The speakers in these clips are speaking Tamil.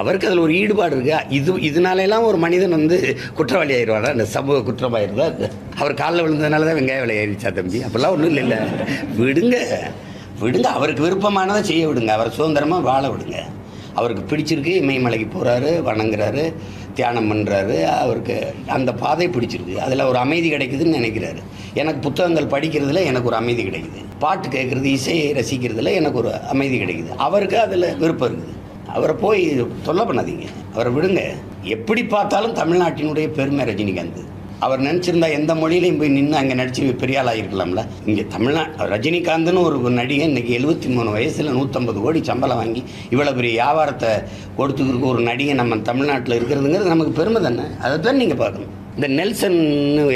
அவருக்கு அதில் ஒரு ஈடுபாடு இருக்கு? இது இதனாலெல்லாம் ஒரு மனிதன் வந்து குற்றவாளி ஆயிடுவாரா? இந்த சமூக குற்றமாயிருந்தா அவர் காலில் விழுந்ததுனால தான் வெங்காய விலை ஏறிச்சா தம்பி? அப்படிலாம் ஒன்றும் இல்லை விடுங்க. விடுங்க. அவருக்கு விருப்பமானதை செய்ய விடுங்க. அவரை சுதந்திரமாக வாழ விடுங்க. அவருக்கு பிடிச்சிருக்கு இமயமலைக்கு போகிறாரு வணங்குறாரு தியானம் பண்ணுறாரு அவருக்கு அந்த பாதை பிடிச்சிருக்கு. அதில் ஒரு அமைதி கிடைக்குதுன்னு நினைக்கிறாரு. எனக்கு புத்தகங்கள் படிக்கிறதுல எனக்கு ஒரு அமைதி கிடைக்குது. பாட்டு கேட்குறது இசையை ரசிக்கிறதுல எனக்கு ஒரு அமைதி கிடைக்குது. அவருக்கு அதில் விருப்பம் இருக்குது. அவரை போய் தொல்லை பண்ணாதீங்க. அவரை விடுங்க. எப்படி பார்த்தாலும் தமிழ்நாட்டினுடைய பெருமை ரஜினிகாந்த். அவர் நினச்சிருந்தா எந்த மொழியிலையும் போய் நின்று அங்கே நடிச்சு பெரிய ஆள் ஆகிருக்கலாம்ல இங்கே தமிழ்நா ரஜினிகாந்த்னு ஒரு நடிகை இன்னைக்கு எழுபத்தி மூணு வயசில் நூற்றம்பது கோடி சம்பளம் வாங்கி இவ்வளோ பெரிய வியாபாரத்தை கொடுத்துருக்கு ஒரு நடிகை நம்ம தமிழ்நாட்டில் இருக்கிறதுங்கிறது நமக்கு பெருமை தானே? அதை தான் நீங்கள் பார்க்கணும். இந்த நெல்சன்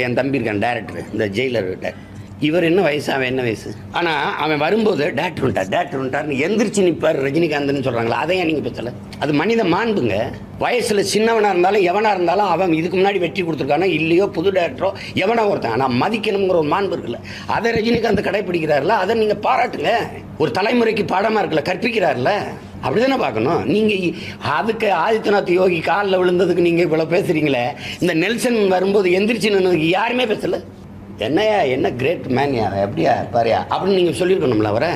என் தம்பி இருக்கான் டேரக்டர் இந்த ஜெயிலர் டேரக்டர் இவர் என்ன வயசு அவன் என்ன வயசு? ஆனால் அவன் வரும்போது டேரக்டர் வந்துட்டார் டேரக்டர் வந்துட்டார்னு எந்திரிச்சு நிற்பார் ரஜினிகாந்த்னு சொல்கிறாங்களா அதை நீங்கள் பேசலை அது மனித மாண்புங்க. வயசில் சின்னவனாக இருந்தாலும் எவனாக இருந்தாலும் அவன் இதுக்கு முன்னாடி வெற்றி கொடுத்துருக்கானோ? இல்லையோ புது டேரக்டரோ எவனோ ஒருத்தன். ஆனால் மதிக்கணுங்கிற ஒரு மாண்பு இருக்குல்ல. அதை ரஜினிகாந்த் கடைப்பிடிக்கிறாருல அதை நீங்கள் பாராட்டுங்க. ஒரு தலைமுறைக்கு பாடமாக இருக்குல்ல கற்பிக்கிறார்ல அப்படிதானே பார்க்கணும். நீங்கள் அதுக்கு ஆதித்யநாத் யோகி காலில் விழுந்ததுக்கு நீங்கள் இவ்வளோ பேசுகிறீங்களே இந்த நெல்சன் வரும்போது எந்திரிச்சு நின்னதுக்கு யாருமே பேசலை. என்னையா என்ன கிரேட் மேன்யா எப்படியா பாரியா அப்படின்னு நீங்கள் சொல்லியிருக்கணும்ல அவரை?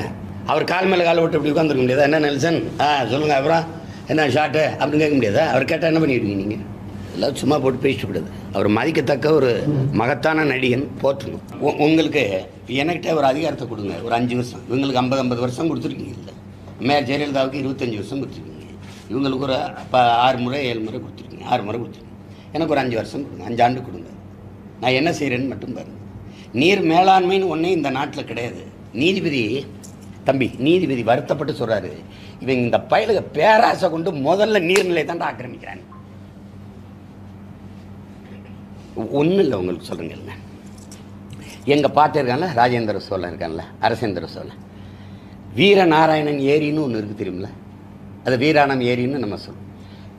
அவர் கால் மேலே கால் விட்டு இப்படி உட்காந்துருக்க முடியாதா? என்ன நெல்சன்? ஆ சொல்லுங்கள் அப்புறம்? என்ன ஷார்ட்டு அப்படின்னு கேட்க முடியாதா? அவர் கேட்டால் என்ன பண்ணிடுவீங்க நீங்கள் எல்லாம் சும்மா போட்டு பேசிட்டு கூடாது அவர் மதிக்கத்தக்க ஒரு மகத்தான நடிகன் போற்றணும் உ- உங்களுக்கு என்கிட்ட ஒரு அதிகாரத்தை கொடுங்க ஒரு அஞ்சு வருஷம். இவங்களுக்கு ஐம்பது ஐம்பது வருஷம் கொடுத்துருக்கீங்க இல்லை. மேயர் ஜெயலலிதாவுக்கு இருபத்தஞ்சி வருஷம் கொடுத்துருக்கீங்க. இவங்களுக்கு ஒரு இப்போ ஆறு முறை ஏழு முறை கொடுத்துருக்கீங்க. ஆறு முறை கொடுத்துருக்கீங்க. எனக்கு ஒரு அஞ்சு வருஷம் கொடுங்க. அஞ்சு ஆண்டு கொடுங்க. நான் என்ன செய்கிறேன்னு மட்டும் பாருங்க. நீர் மேலாண்மைன்னு ஒன்றே இந்த நாட்டில் கிடையாது. நீதிபதி தம்பி நீதிபதி வருத்தப்பட்டு சொல்கிறாரு இவங்க இந்த பயலுக பேராசை கொண்டு முதல்ல நீர்நிலை தான் ஆக்கிரமிக்கிறாங்க ஒன்றும் இல்லை உங்களுக்கு சொல்லுங்கல்ல எங்கள் பாட்டு ராஜேந்திர சோழன் இருக்கான்ல? அரசேந்திர சோழன். வீரநாராயணன் ஏரின்னு ஒன்று இருக்குது தெரியுமில்ல? அது வீராணம் ஏரின்னு நம்ம சொல்லுவோம்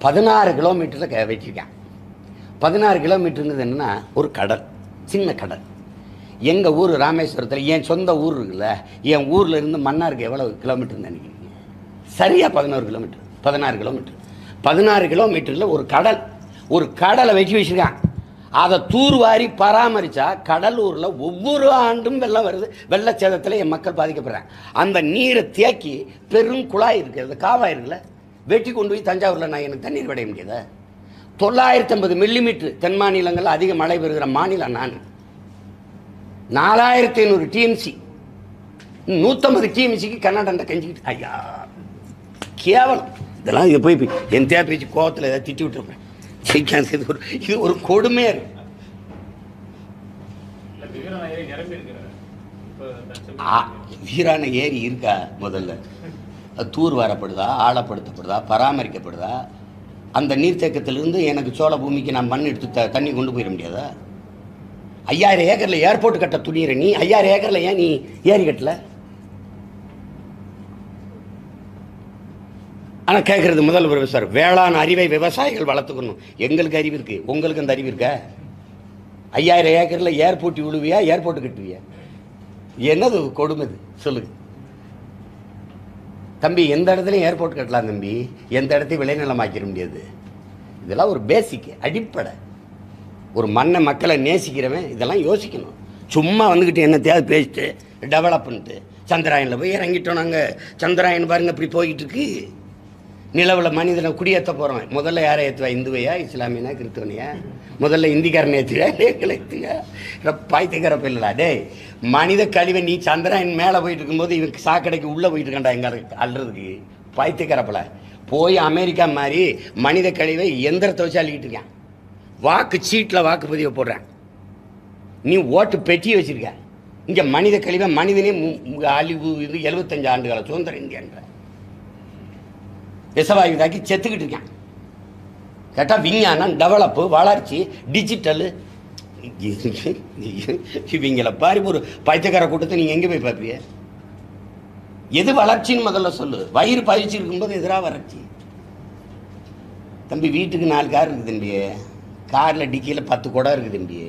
பதினாறு கிலோமீட்டரில் க வச்சிருக்கேன். பதினாறு கிலோமீட்டருங்கிறது என்னென்னா ஒரு கடல் சின்ன கடல். எங்கள் ஊர் ராமேஸ்வரத்தில் என் சொந்த ஊர் இருக்குல்ல என் ஊரில் இருந்து மன்னாருக்கு எவ்வளோ கிலோமீட்டர்னு நினைக்கிறீங்க? சரியாக பதினோரு கிலோமீட்டர் பதினாறு கிலோமீட்டர் பதினாறு கிலோமீட்டரில் ஒரு கடல் ஒரு கடலை வச்சு வச்சுருக்கான். அதை தூர்வாரி பராமரித்தா கடலூரில் ஒவ்வொரு ஆண்டும் வெள்ளம் வருது வெள்ளச்சேதத்தில் என் மக்கள் பாதிக்கப்படுறாங்க. அந்த நீரை தேக்கி பெரும் குழாய் இருக்குது காவாய் இருக்குல்ல வெட்டி கொண்டு போய் தஞ்சாவூரில் நான் எனக்கு தண்ணீர் விடைய முடியாத தொள்ளாயிரத்தி ஐம்பது மில்லிமீட்டர் தென் மாநிலங்களில் அதிக மழை பெறுகிற மாநிலம் நான். நாலாயிரத்தி ஐநூறு டிஎம்சி நூற்றம்பது டிஎம்சிக்கு கர்நாடகா கெஞ்சிக்கிட்டு ஐயா கேவலம். இதெல்லாம் இது போய் என் தேவை பேச்சு கோவத்தில் ஏதாவது திட்டி விட்டுருப்பேன். ஜெயிக்காது. இது ஒரு இது ஒரு கொடுமையாக இருக்கு. வீரான ஏரி இருக்கா முதல்ல? தூர் வரப்படுதா ஆழப்படுத்தப்படுதா பராமரிக்கப்படுதா? அந்த நீர்த்தேக்கத்திலிருந்து எனக்கு சோழ பூமிக்கு நான் மண் எடுத்து த தண்ணி கொண்டு போயிட முடியாதா? ஐயாயிரம் ஏக்கரில் ஏர்போர்ட் கட்ட துணியிற நீ ஐயாயிரம் ஏக்கரில் ஏன் நீ ஏரி கட்டல? ஆனால் கேட்குறது முதல் சார் வேளாண் அறிவை விவசாயிகள் வளர்த்துக்கணும். எங்களுக்கு அறிவு இருக்கு. உங்களுக்கு அந்த அறிவு இருக்கா? ஐயாயிரம் ஏக்கரில் ஏர்போர்ட் விழுவியா ஏர்போர்ட் கட்டுவியா? என்னது கொடுமை இது? சொல்லுங்க. தம்பி எந்த இடத்துலையும் ஏர்போர்ட் கட்டலாம் தம்பி. எந்த இடத்தையும் விளைநிலமாக்கிட முடியாது. இதெல்லாம் ஒரு பேசிக் அடிப்படை. ஒரு மண்ணை மக்களை நேசிக்கிறவன் இதெல்லாம் யோசிக்கணும். சும்மா வந்துக்கிட்டு என்ன தேவை பேசிட்டு டெவலப் பண்ணிட்டு சந்திராயனில் போய் இறங்கிட்டோம் நாங்கள் சந்திராயன் பாருங்க இப்படி போய்கிட்டு இருக்கு நிலவில் மனிதனை குடியேற்ற போகிறோம் முதல்ல யாரை ஏற்றுவா இந்துவையா இஸ்லாமியனா கிறிஸ்தவனியா? முதல்ல இந்திக்காரன் ஏற்றுவியா எங்களை ஏற்றுவியா பாய்த்துக்கிறப்ப இல்லைடா டேய். மனித கழிவை நீ சந்திராயன் மேலே போயிட்டு இருக்கும்போது இவன் சாக்கடைக்கு உள்ளே போயிட்டு இருக்கான்டா எங்களுக்கு அல்றதுக்கு. பாய்த்துக்கிறப்பல போய் அமெரிக்கா மாதிரி மனித கழிவை எந்திரத்தை வச்சு அள்ளிக்கிட்டு இருக்கான். வாக்கு சீட்டில் வாக்குப்பதிவை போடுறேன். நீ ஓட்டு பெட்டியை வச்சிருக்க. இங்கே மனித கழிவை மனிதனே மு- அழிவு இது எழுபத்தஞ்சு ஆண்டுகால சுதந்திர இந்தியான்ற. விசவாயு தாக்கி செத்துக்கிட்டு இருக்கான். கேட்டால் விஞ்ஞானம் டெவலப்பு வளர்ச்சி டிஜிட்டலு. இவங்கள பாரு ஒரு பைத்தியக்கார கூட்டத்தை நீங்கள் எங்கே போய் பார்ப்பீங்க? எது வளர்ச்சின்னு முதல்ல சொல்லு. வயிறு பயிற்சி இருக்கும்போது எதிராக வளர்ச்சி தம்பி வீட்டுக்கு நாலு கார் இருக்குது தம்பி. காரில் டிக்கியில் பத்து குடம் இருக்குது தம்பி.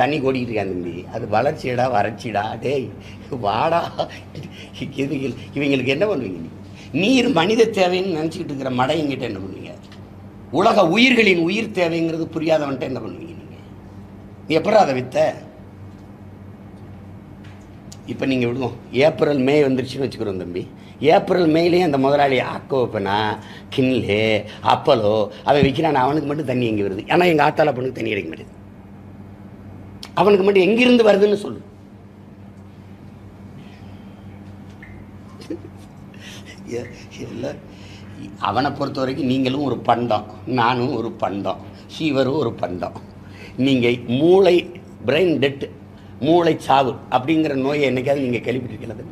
தண்ணி ஓடிக்கிட்டு இருக்கான் தம்பி. அது வளர்ச்சிடா வறட்சிடா டேய் வாடா. எது இவங்களுக்கு என்ன பண்ணுவீங்க நீர் மனித தேவைன்னு நினச்சிக்கிட்டு இருக்கிற மடையங்கிட்ட என்ன பண்ணுவீங்க? உலக உயிர்களின் உயிர் தேவைங்கிறது புரியாதவன்ட்ட என்ன பண்ணுவீங்க நீங்கள் நீ எப்படி அதை வித்த? இப்போ நீங்கள் விடுவோம். ஏப்ரல் மே வந்துருச்சுன்னு வச்சுக்கிறோம் தம்பி. ஏப்ரல் மேலேயும் அந்த முதலாளி ஆக்கோப்பனா கின்லே அப்பலோ அவன் விற்கிறான் அவனுக்கு மட்டும் தண்ணி எங்கே வருது? ஆனால் எங்கள் ஆத்தால பொண்ணுக்கு தண்ணி கிடைக்க மாட்டேது அவனுக்கு மட்டும் எங்கிருந்து வருதுன்னு சொல்லு. எல்லாம் அவனை பொறுத்த வரைக்கும் நீங்களும் ஒரு பண்டம். நானும் ஒரு பண்டம். சீவரும் ஒரு பண்டம். நீங்கள் மூளை பிரெயின் டெட் மூளை சாவு அப்படிங்கிற நோயை என்னைக்காவது நீங்கள் கேள்விப்பட்டிருக்கிறது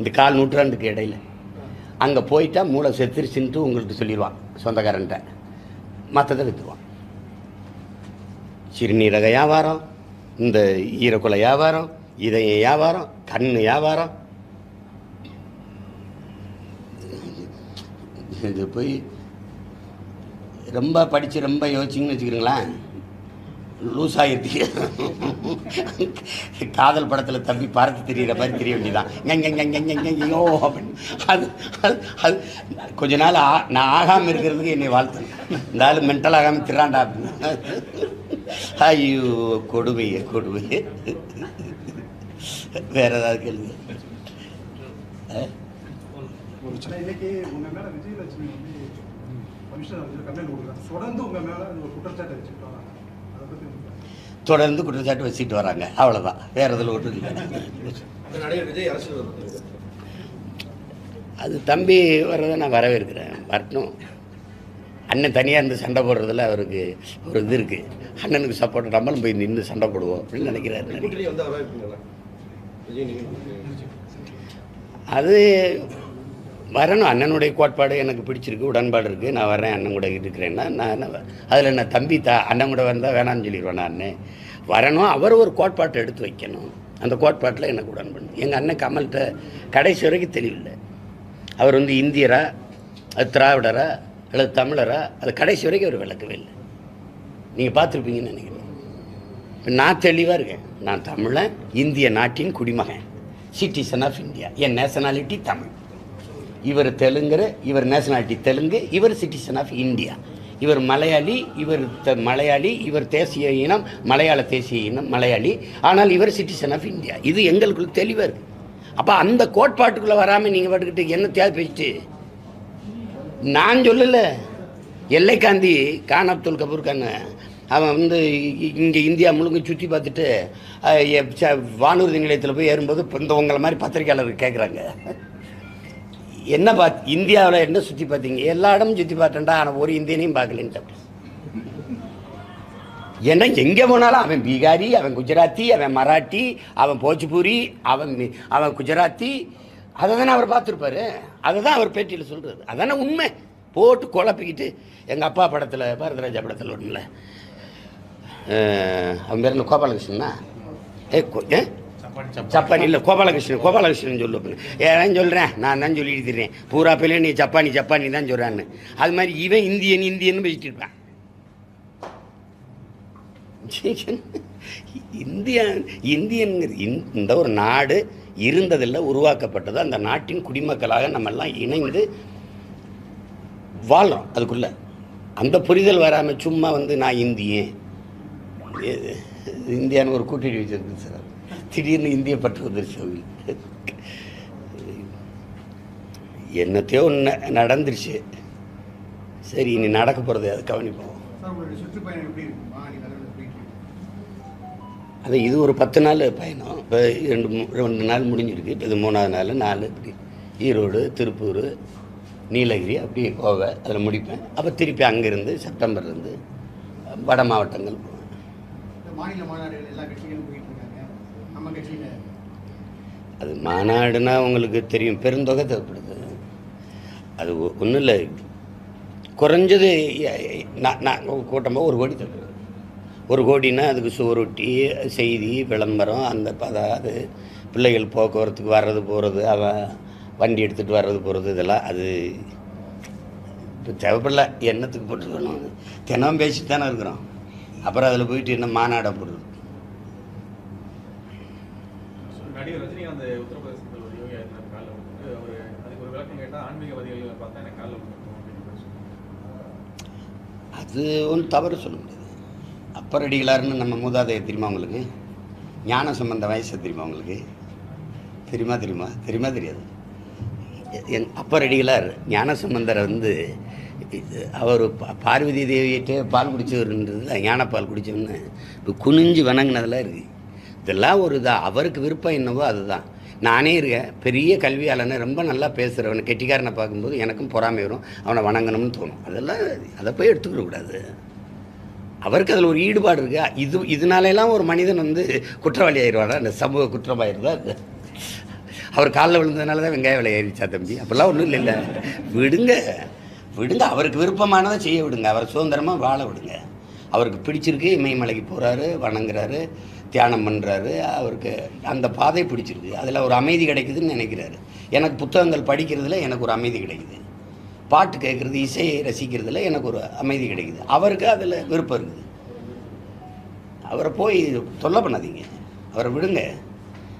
இந்த கால் நூற்றாண்டுக்கு இடையில. அங்கே போயிட்டால் மூளை செத்துருச்சுன்ட்டு உங்களுக்கு சொல்லிடுவான் சொந்தக்காரன்ட்ட. மற்றதை விற்றுருவான் சிறுநீரக வியாபாரம் இந்த ஈரக்குலை வியாபாரம் இதய வியாபாரம் கண் வியாபாரம். இது போய் ரொம்ப படித்து ரொம்ப யோசிச்சிங்கன்னு வச்சுக்கிறீங்களேன். லூஸ் ஆகிருக்கு காதல் படத்தில் தம்பி பார்த்து தெரியிற மாதிரி தெரிய வேண்டியதான் ஐயோ அப்படின்னு. அது அது கொஞ்ச நாள் ஆ நான் ஆகாமல் இருக்கிறதுக்கு என்னை வாழ்த்து. இந்த ஆள் மென்டல் ஆகாமல் திராண்டா அப்படின்னு. ஐயோ கொடுமையே கொடுமையே. வேற ஏதாவது கேள்வி தொடர்ந்து உங்க மேல ஒரு குற்றச்சாட்டு வச்சுருக்காங்க தொடர்ந்து குற்றச்சாட்டு வச்சுட்டு வராங்க. அவ்வளோதான் வேற இதில் ஒன்றும் இல்லை. அது தம்பி வர்றதை நான் வரவேற்கிறேன். வரட்டும். அண்ணன் தனியாக இருந்து சண்டை போடுறதுல அவருக்கு ஒரு இது இருக்குது அண்ணனுக்கு சப்போர்ட் நம்மளும் போய் நின்று சண்டை போடுவோம் அப்படின்னு நினைக்கிறாரு நினைக்கிறேன் அது வரணும். அண்ணனுடைய கோட்பாடு எனக்கு பிடிச்சிருக்கு உடன்பாடு இருக்குது நான் வரேன் அண்ணன் கூட இருக்கிறேன்னா நான் அதில் நான் தம்பி தா அண்ணன் கூட வந்தால் வேணாம்னு சொல்லிடுவேன் நான். வரணும். அவர் ஒரு கோட்பாட்டை எடுத்து வைக்கணும். அந்த கோட்பாட்டில் எனக்கு உடன்பாடு. எங்கள் அண்ணன் கமல்கிட்ட கடைசி வரைக்கும் தெளிவில்லை. அவர் வந்து இந்தியரா அது திராவிடரா அல்லது தமிழரா அது கடைசி வரைக்கும் அவர் விளக்கவே இல்லை. நீங்கள் பார்த்துருப்பீங்கன்னு நினைக்கிறேன். நான் தெளிவாக இருக்கேன். நான் தமிழன் இந்திய நாட்டின் குடிமகன். சிட்டிசன் ஆஃப் இந்தியா என் நேஷனாலிட்டி தமிழ். இவர் தெலுங்கர் இவர் நேஷனாலிட்டி தெலுங்கு இவர் சிட்டிசன் ஆஃப் இந்தியா இவர் மலையாளி இவர் த மலையாளி இவர் தேசிய இனம் மலையாள தேசிய இனம் மலையாளி. ஆனால் இவர் சிட்டிசன் ஆஃப் இந்தியா இது எங்களுக்குள்ள தெளிவாக இருக்குது அப்போ அந்த கோட்பாட்டுக்குள்ளே வராமல் நீங்கள் பாட்டுக்கிட்டு என்ன தேவை பேசிட்டு. நான் சொல்லலை. எல்லைக்காந்தி கான் அப்துல் கபூர் கான் அவன் வந்து இங்கே இந்தியா முழுங்க சுற்றி பார்த்துட்டு ச- வானூர்தி நிலையத்தில் போய் ஏறும்போது இந்த உங்களை மாதிரி பத்திரிக்கையாளர்கள் கேட்குறாங்க என்ன பாத் இந்தியாவில் என்ன சுற்றி பார்த்தீங்க எல்லா இடமும் சுற்றி பார்த்தேன்டா. ஆனால் ஒரு இந்தியனையும் பார்க்கலன்ட்டு ஏன்னா எங்கே போனாலும் அவன் பீகாரி அவன் குஜராத்தி அவன் மராட்டி அவன் போஜ்பூரி அவன் அவன் குஜராத்தி. அதை தானே அவர் பார்த்துருப்பாரு. அதை தான் அவர் பேட்டியில் சொல்கிறது அதானே உண்மை. போட்டு குழப்பிக்கிட்டு எங்கள் அப்பா படத்தில் பாரதராஜா படத்தில் ஒன்றுல அவன் பேர் என்ன? கோபாலகிருஷ்ணனா? ஏ கோ- ஏ சப்பானி இல்லை கோபாலகிருஷ்ணன் கோபாலகிருஷ்ணன் சொல்லு ஏன் சொல்கிறேன் நான் தான் சொல்லி எழுதிடுறேன். பூரா பேர்ல நீ ஜப்பானி ஜப்பானி தான் சொல்கிறான்னு அது மாதிரி இவன் இந்தியன் இந்தியன்னு பேசிட்டு இருப்பான் இந்தியா இந்தியன் இந்த ஒரு நாடு இருந்ததில்லை உருவாக்கப்பட்டது அந்த நாட்டின் குடிமக்களாக நம்ம எல்லாம் இணைந்து வாழ்கிறோம் அதுக்குள்ள. அந்த புரிதல் வராமல் சும்மா வந்து நான் இந்தியன். இந்தியான்னு ஒரு கூட்டணி வச்சிருக்கு சார். திடீர்னு இந்திய பற்று வந்துருச்சு அவங்களுக்கு என்னத்தையோ ஒன்று நடந்துருச்சு. சரி இனி நடக்க போகிறது அது கவனிப்போம். அது இது ஒரு பத்து நாள் பயணம். இப்போ ரெண்டு ரெண்டு நாள் முடிஞ்சிருக்கு. இப்போ இது மூணாவது நாள் நாலு இப்படி. ஈரோடு திருப்பூர் நீலகிரி அப்படி போவேன் அதில் முடிப்பேன். அப்போ திருப்பி அங்கேருந்து செப்டம்பர்லேருந்து வட மாவட்டங்கள் போவேன். மாநில மாநாடுகள் எல்லா கட்சிகளும் நம்ம அது மாநாடுனா உங்களுக்கு தெரியும். பெருந்தொகை தேவைப்படுது. அது ஒன்றும் இல்லை. குறைஞ்சது நான் கூட்டமாக ஒரு கோடி தேவைப்படுது ஒரு கோடின்னா அதுக்கு சுவரொட்டி செய்தி விளம்பரம் அந்த அதாவது பிள்ளைகள் போக்குவரத்துக்கு வர்றது போகிறது அவன் வண்டி எடுத்துகிட்டு வர்றது போகிறது இதெல்லாம் அது இப்போ தேவைப்படல. எண்ணத்துக்கு போட்டுருக்கணும். தினம் பேசிட்டு தானே இருக்கிறோம். அப்புறம் அதில் போயிட்டு என்ன மாநாடம் போடுறது நடிகர் ரஜினிகாந்த் உத்தரப்பிரதேசத்தில் ஒரு யோகி ஆதித்யநாத் காலில் விட்டு அவர் அதுக்கு ஒரு விளக்கம் கேட்டால் ஆன்மீகவாதிகள் பார்த்தா எனக்கு காலில் விழுந்துருக்கும் அப்படின்னு சொல்லி சொன்னாங்க. அது ஒன்றும் தவறு சொல்ல முடியாது. அப்பர் நம்ம மூதாதையர் தெரியுமா உங்களுக்கு? ஞான சம்பந்த வயசு தெரியுமா உங்களுக்கு? தெரியுமா தெரியுமா? தெரியுமா தெரியாது. என் அப்பரடிகளார் ஞான சம்பந்தரை வந்து இது அவர் பார்வதி தேவியிட்டே பால் குடிச்சவர்ன்றது ஞானப்பால் குடிச்சவன்னு இப்போ குனிஞ்சு வணங்கினதெல்லாம் இருக்குது இதெல்லாம் ஒரு இதாக அவருக்கு விருப்பம் என்னவோ அதுதான். நானே இருக்கேன். பெரிய கல்வியாளனை ரொம்ப நல்லா பேசுகிறவனை கெட்டிக்காரனை பார்க்கும்போது எனக்கும் பொறாமை வரும். அவனை வணங்கணும்னு தோணும். அதெல்லாம் அதை போய் எடுத்துக்கிடக்கூடாது அவருக்கு அதில் ஒரு ஈடுபாடு இருக்கா? இது இதனாலெல்லாம் ஒரு மனிதன் வந்து குற்றவாளி ஆயிடுவாரா? இந்த சமூக குற்றமாயிருந்தா அது அவர் காலில் விழுந்ததுனால தான் வெங்காய விலை ஏறிச்சா தம்பி? அப்படிலாம் ஒன்றும் இல்லை விடுங்க. விடுங்க. அவருக்கு விருப்பமானதை செய்ய விடுங்க. அவரை சுதந்திரமாக வாழ விடுங்க. அவருக்கு பிடிச்சிருக்கு இமயமலைக்கு போகிறாரு வணங்குறாரு தியானம் பண்ணுறாரு அவருக்கு அந்த பாதை பிடிச்சிருக்கு. அதில் ஒரு அமைதி கிடைக்குதுன்னு நினைக்கிறாரு. எனக்கு புத்தகங்கள் படிக்கிறதுல எனக்கு ஒரு அமைதி கிடைக்குது. பாட்டு கேட்குறது இசையை ரசிக்கிறதுல எனக்கு ஒரு அமைதி கிடைக்குது. அவருக்கு அதில் விருப்பம் இருக்குது. அவரை போய் தொல்லை பண்ணாதீங்க. அவரை விடுங்க.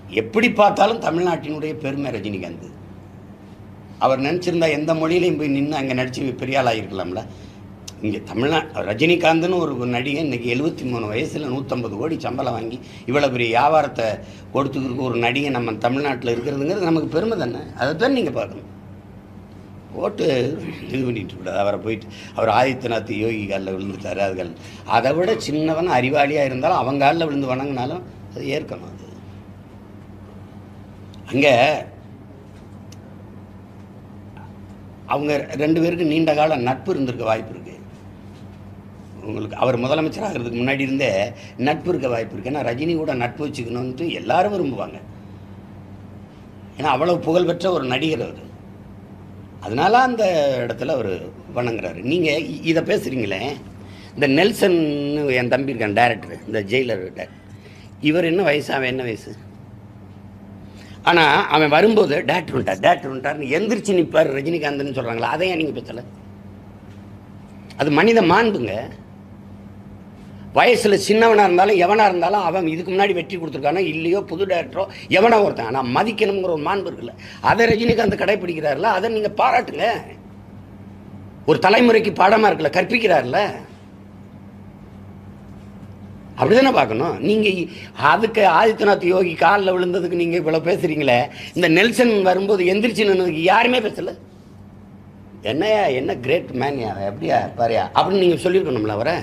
எப்படி பார்த்தாலும் தமிழ்நாட்டினுடைய பெருமை ரஜினிகாந்த். அவர் நினச்சிருந்தா எந்த மொழியிலையும் போய் நின்று அங்கே நடித்து பெரியாள் ஆகிருக்கலாம்ல இங்கே தமிழ்நாடு ரஜினிகாந்த்னு ஒரு நடிகை இன்னைக்கு எழுபத்தி மூணு வயசில் நூற்றம்பது கோடி சம்பளம் வாங்கி இவ்வளோ பெரிய வியாபாரத்தை கொடுத்துக்கிறதுக்கு ஒரு நடிகை நம்ம தமிழ்நாட்டில் இருக்கிறதுங்கிறது நமக்கு பெருமை தானே? அதை தான் நீங்கள் பார்க்கணும். ஓட்டு இது பண்ணிட்டு கூடாது அவரை போயிட்டு அவர் ஆதித்யநாத் யோகி காலில் விழுந்துட்டார். அதுகள் அதை விட சின்னவன் அறிவாளியாக இருந்தாலும் அவங்க காலில் விழுந்து வணங்கினாலும் அது ஏற்கணும் அது. அங்கே அவங்க ரெண்டு பேருக்கு நீண்ட கால நட்பு இருந்திருக்க வாய்ப்பு இருக்கு. உங்களுக்கு அவர் முதலமைச்சர் ஆகிறதுக்கு முன்னாடி இருந்தே நட்பு இருக்க வாய்ப்பு இருக்கு. ஏன்னா ரஜினி கூட நட்பு வச்சுக்கணும்ட்டு எல்லாரும் விரும்புவாங்க. ஏன்னா அவ்வளவு புகழ்பெற்ற ஒரு நடிகர் அவர். அதனால அந்த இடத்துல அவர் வணங்குறாரு. நீங்கள் இதை பேசுகிறீங்களே இந்த நெல்சன் என் தம்பி இருக்கான் டேரக்டர் இந்த ஜெயிலர் இவர் என்ன வயசு? அவன் என்ன வயசு? ஆனால் அவன் வரும்போது டேரக்டர் உண்டார் டேரக்டர் வந்துட்டார்னு எந்திரிச்சு நிற்பார் ரஜினிகாந்த்னு சொல்கிறாங்களா அதையே நீங்கள் பேசலை. அது மனித மாண்புங்க. வயசில் சின்னவனாக இருந்தாலும் எவனாக இருந்தாலும் அவன் இதுக்கு முன்னாடி வெற்றி கொடுத்துருக்கானோ இல்லையோ புது டேரக்டரோ எவனோ ஒருத்தன். ஆனால் மதிக்கணுங்கிற ஒரு மாண்பு இருக்குல்ல. அதை ரஜினிகாந்த் கடைப்பிடிக்கிறார்ல அதை நீங்கள் பாராட்டுங்க. ஒரு தலைமுறைக்கு பாடமாக இருக்குல்ல கற்பிக்கிறார்ல அப்படிதானே பார்க்கணும். நீங்கள் அதுக்கு ஆதித்யநாத் யோகி காலில் விழுந்ததுக்கு நீங்கள் இவ்வளோ பேசுகிறீங்களே இந்த நெல்சன் வரும்போது எந்திரிச்சு நின்னதுக்கு யாருமே பேசலை. என்னையா என்ன கிரேட் மேன்யா எப்படியா பாரியா அப்படின்னு நீங்கள் சொல்லியிருக்கணும்ல அவரை.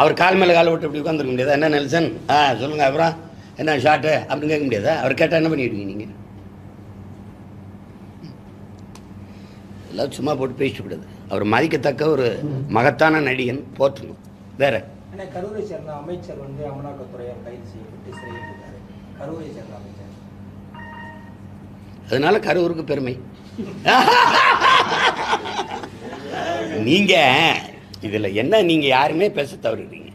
அவர் கால் மேலே கால் விட்டு இப்படி உட்காந்துருக்க முடியாதா? என்ன நெல்சன்? ஆ சொல்லுங்கள் அப்புறம். என்ன ஷார்ட்டு அப்படின்னு கேட்க முடியாதா? அவர் கேட்டால் என்ன பண்ணிடுவீங்க நீங்கள் எல்லாம் சும்மா போட்டு பேசிட்டு கூடாது அவர் மதிக்கத்தக்க ஒரு மகத்தான நடிகன் போற்றணும் வேற. கரூரை சேர்ந்த அமைச்சர் வந்து அமலாக்கத்துறையால் கைது செய்யப்பட்டு சிறையில் இருக்காரு கரூரை சேர்ந்த அமைச்சர். அதனால கரூருக்கு பெருமை. நீங்க இதில் என்ன நீங்கள் யாருமே பேச தவறுறீங்க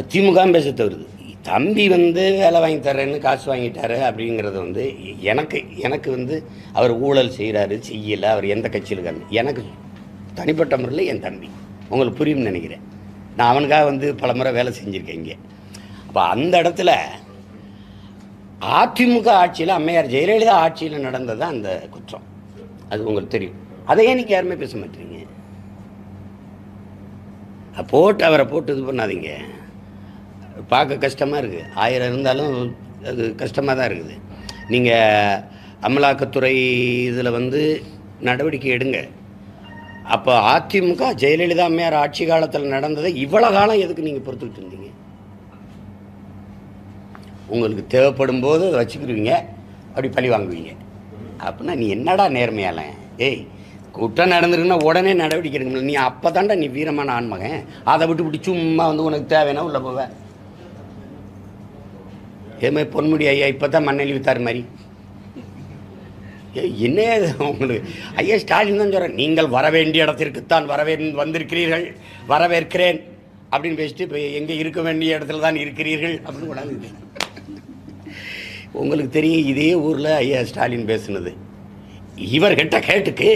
அதிமுக பேச தவறுது. தம்பி வந்து வேலை வாங்கி தர்றேன்னு காசு வாங்கிட்டாரு அப்படிங்கிறது வந்து எனக்கு எனக்கு வந்து அவர் ஊழல் செய்கிறாரு செய்யலை அவர் எந்த கட்சியில் இருக்காரு. எனக்கு தனிப்பட்ட முறையில் என் தம்பி. உங்களுக்கு புரியும்னு நினைக்கிறேன். நான் அவனுக்காக வந்து பல முறை வேலை செஞ்சுருக்கேன் இங்கே. அப்போ அந்த இடத்துல அதிமுக ஆட்சியில் அம்மையார் ஜெயலலிதா ஆட்சியில் நடந்தது அந்த குற்றம். அது உங்களுக்கு தெரியும். அதை ஏன் நீங்கள் யாருமே பேச மாட்டீங்க. போட்டு அவரை போட்டு இது பண்ணாதீங்க. பார்க்க கஷ்டமாக இருக்குது ஆயிரம் இருந்தாலும் அது கஷ்டமாக தான் இருக்குது. நீங்கள் அமலாக்கத்துறை இதில் வந்து நடவடிக்கை எடுங்க. அப்போ அதிமுக ஜெயலலிதா அம்மையார் ஆட்சி காலத்தில் நடந்ததை இவ்வளோ காலம் எதுக்கு நீங்கள் பொறுத்துக்கிட்டு இருந்தீங்க? உங்களுக்கு தேவைப்படும் போது அதை அப்படி பழி வாங்குவீங்க. அப்படின்னா நீ என்னடா நேர்மையால? ஏய் குற்றம் நடந்திருக்குன்னா உடனே நடவடிக்கை எடுக்கணும். நீ அப்போ தாண்டா நீ வீரமான ஆண்மகன். அதை விட்டு விட்டு சும்மா வந்து உனக்கு தேவைன்னா உள்ள போவ. ஏமாதிரி பொன்முடி ஐயா இப்போ தான் மண்ணெளி வித்தார் மாதிரி. ஏய், என்ன உங்களுக்கு? ஐயா ஸ்டாலின் தான் சொல்கிறேன் நீங்கள் வர வேண்டிய இடத்திற்குத்தான் வரவே வந்திருக்கிறீர்கள் வரவேற்கிறேன். அப்படின்னு பேசிட்டு இப்போ எங்கே இருக்க வேண்டிய இடத்துல தான் இருக்கிறீர்கள் அப்படின்னு கொண்டாந்து உங்களுக்கு தெரியும் இதே ஊரில் ஐயா ஸ்டாலின் பேசுனது. இவர்கிட்ட கேட்டுக்கு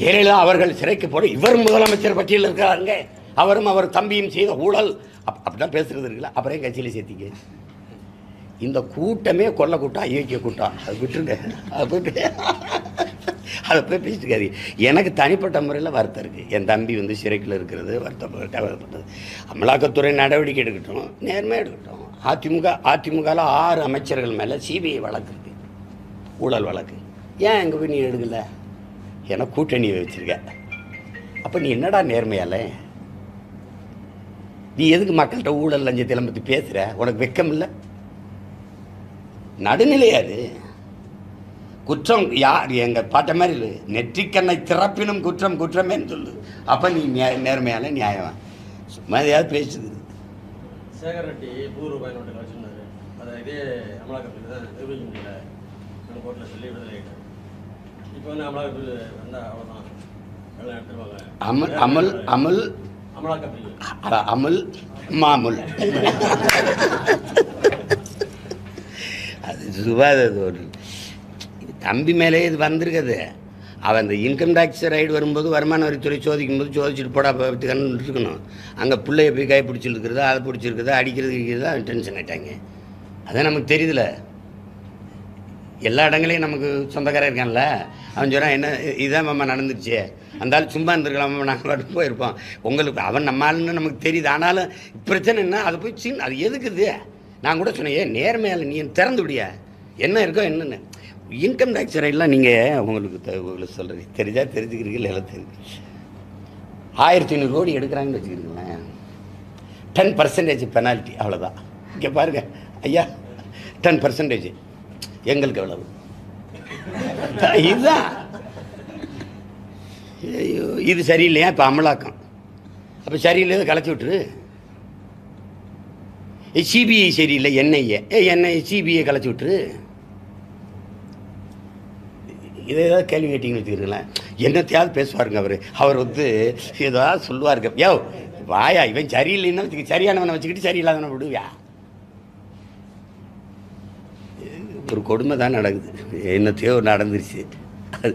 ஜெயலலிதா அவர்கள் சிறைக்கு போட இவர் முதலமைச்சர் பட்டியலில் இருக்கிறாருங்க அவரும் அவர் தம்பியும் செய்த ஊழல். அப் அப்படிதான் பேசுகிறது இருக்குல்ல? அப்புறம் கட்சியில் சேர்த்திங்க? இந்த கூட்டமே கொல்ல கூட்டம் ஐயோக்கிய கூட்டம் அது விட்டுருங்க. அது போய் அதை போய் பேசிட்டுக்காது எனக்கு தனிப்பட்ட முறையில் வருத்தம் இருக்குது என் தம்பி வந்து சிறைக்கில் இருக்கிறது வருத்தம் வருத்தப்பட்டது அமலாக்கத்துறை நடவடிக்கை எடுக்கட்டும் நேர்மையாக எடுக்கட்டும். அதிமுக அதிமுகவில் ஆறு அமைச்சர்கள் மேலே சிபிஐ வழக்கு இருக்குது ஊழல் வழக்கு. ஏன் எங்கள் போய் நீ எடுக்கலை? ஏன்னா கூட்டணி வச்சுருக்க. அப்போ நீ என்னடா நேர்மையால? நீ எதுக்கு மக்கள்கிட்ட ஊழல் லஞ்சத்தில் பற்றி பேசுகிற உனக்கு வெக்கம் இல்லை? நடுநிலையாது குற்றம் யார் எங்கள் பாட்ட மாதிரி இல்லை. நெற்றிக்கண்ணை திறப்பினும் குற்றம் குற்றமேன்னு சொல்லு. அப்போ நீ நியாய நேர்மையால நியாயம்? சும்மா எதையாவது பேசுது. சேகர் ரெட்டி நூறு ரூபாய் நோட்டு வச்சிருந்தாரு. அதை இதே அமலாக்கத்துக்கு தான் நிரூபிக்க முடியல. நம்ம கோர்ட்டில் சொல்லி விடுதலை அமல் அமல் அமல் அமுல் மாமுல். அது சுபாத ஒரு தம்பி மேலே இது வந்திருக்குது. அவன் அந்த இன்கம் டேக்ஸ் ரைடு வரும்போது வருமான வரித்துறை சோதிக்கும் போது சோதிச்சுட்டு போடா பார்த்துக்கன்னு இருக்கணும் அங்கே பிள்ளைய போய் கை பிடிச்சிருக்கிறது அதை பிடிச்சிருக்குது அடிக்கிறது டென்ஷன் ஆயிட்டாங்க. அதான் நமக்கு தெரியுதுல. எல்லா இடங்களையும் நமக்கு சொந்தக்காரன் இருக்கான்ல. அவன் சொல்கிறான் என்ன இதான் மாமா நடந்துருச்சு. அந்தாலும் சும்மா இருந்திருக்கலாம் நாங்கள் பாட்டு போயிருப்போம். உங்களுக்கு அவன் நம்மளுன்னு நமக்கு தெரியுது. ஆனாலும் பிரச்சனை என்ன? அது போய் சின்ன அது எதுக்குது நான் கூட சொன்னேன் ஏன் நேர்மையால் நீ திறந்து விடிய என்ன இருக்கோ என்னென்னு. இன்கம் டேக்ஸ் ரைட்லாம் நீங்கள் உங்களுக்கு உங்களுக்கு சொல்கிறீங்க தெரிஞ்சா தெரிஞ்சுக்கிறீங்களா எல்லாம் தெரியும் ஆயிரத்தி ஐநூறு கோடி எடுக்கிறாங்கன்னு வச்சுக்கிறீங்களேன் டென் பர்சன்டேஜ் பெனால்ட்டி அவ்வளோதான் இங்கே பாருங்க ஐயா டென் பர்சன்டேஜ் எங்களுக்கு எவ்வளவு? இதுதான் ஐயோ இது சரியில்லையா? இப்போ அமலாக்கம். அப்போ சரியில்லை கலைச்சி விட்டுரு. சிபிஐ சரியில்லை என்ஐஏ ஏ என்ஐ சிபிஐ கலைச்சி விட்டுரு. இதை ஏதாவது கேள்வி கேட்டிங்கன்னு வச்சுக்கிறீங்களேன் என்னத்தையாவது பேசுவாருங்க அவர். அவர் வந்து ஏதாவது சொல்லுவாருங்க. யோ வாயா இவன் சரியில்லைன்னா வச்சுக்க சரியானவனை வச்சுக்கிட்டு சரியில்லாதவனை விடுவியா? ஒரு கொடுமை தான் நடக்குது. என்னத்தையோ நடந்துருச்சு. அது